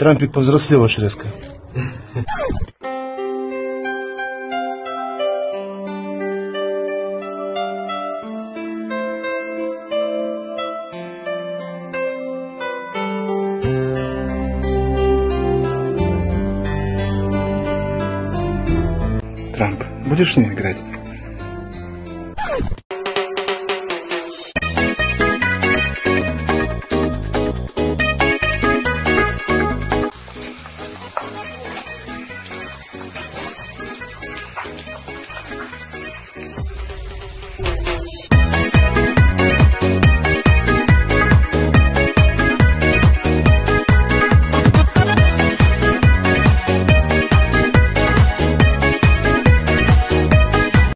Трампик повзрослел очень резко. Трамп, будешь с ней играть?